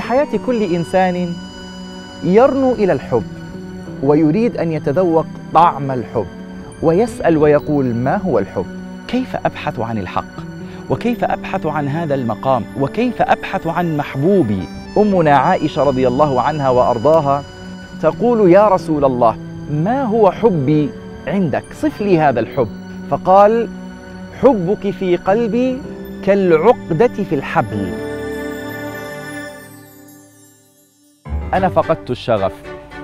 حياة كل إنسان يرنو إلى الحب ويريد أن يتذوق طعم الحب ويسأل ويقول ما هو الحب؟ كيف أبحث عن الحق؟ وكيف أبحث عن هذا المقام؟ وكيف أبحث عن محبوبي؟ أمنا عائشة رضي الله عنها وأرضاها تقول يا رسول الله ما هو حبي عندك؟ صف لي هذا الحب فقال حبك في قلبي كالعقدة في الحبل أنا فقدت الشغف.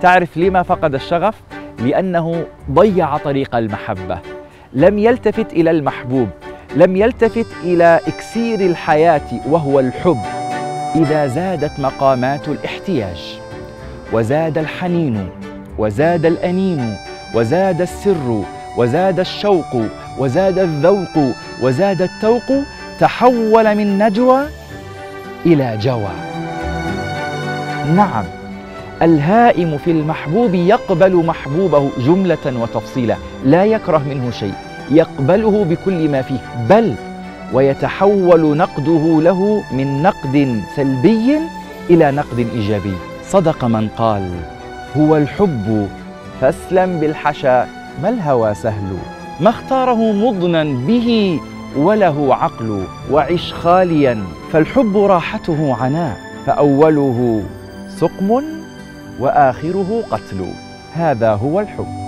تعرف لما فقد الشغف؟ لأنه ضيع طريق المحبة. لم يلتفت إلى المحبوب. لم يلتفت إلى إكسير الحياة وهو الحب. إذا زادت مقامات الاحتياج وزاد الحنين وزاد الأنين وزاد السر وزاد الشوق وزاد الذوق وزاد التوق تحول من نجوى إلى جوى. نعم. الهائم في المحبوب يقبل محبوبه جملة وتفصيلا لا يكره منه شيء يقبله بكل ما فيه بل ويتحول نقده له من نقد سلبي إلى نقد إيجابي. صدق من قال هو الحب فاسلم بالحشا ما الهوى سهل؟ ما اختاره مضنا به وله عقل وعش خاليا فالحب راحته عناء فأوله سقم وآخره قتل. هذا هو الحب